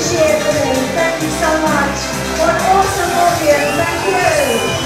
Thank you so much. What awesome audience. Thank you.